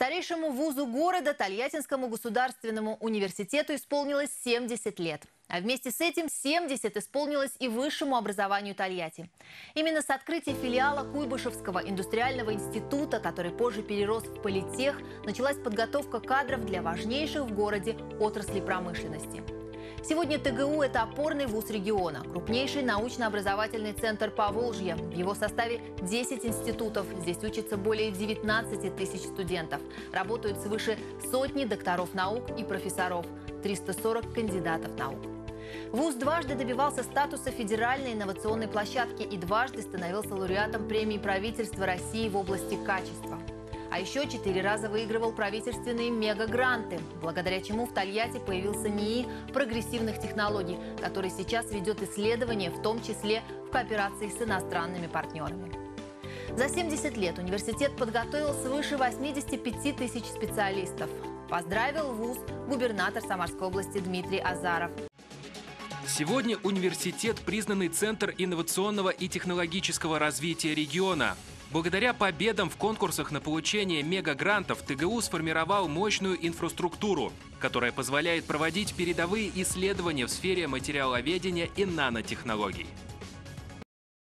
Старейшему вузу города Тольяттинскому государственному университету исполнилось 70 лет. А вместе с этим 70 исполнилось и высшему образованию Тольятти. Именно с открытия филиала Куйбышевского индустриального института, который позже перерос в политех, началась подготовка кадров для важнейших в городе отраслей промышленности. Сегодня ТГУ – это опорный вуз региона, крупнейший научно-образовательный центр Поволжья. В его составе 10 институтов. Здесь учатся более 19 тысяч студентов. Работают свыше сотни докторов наук и профессоров, 340 кандидатов наук. ВУЗ дважды добивался статуса федеральной инновационной площадки и дважды становился лауреатом премии правительства России в области качества. А еще четыре раза выигрывал правительственные мегагранты, благодаря чему в Тольятти появился НИИ прогрессивных технологий, который сейчас ведет исследования, в том числе в кооперации с иностранными партнерами. За 70 лет университет подготовил свыше 85 тысяч специалистов. Поздравил ВУЗ губернатор Самарской области Дмитрий Азаров. Сегодня университет – признанный центр инновационного и технологического развития региона. Благодаря победам в конкурсах на получение мегагрантов ТГУ сформировал мощную инфраструктуру, которая позволяет проводить передовые исследования в сфере материаловедения и нанотехнологий.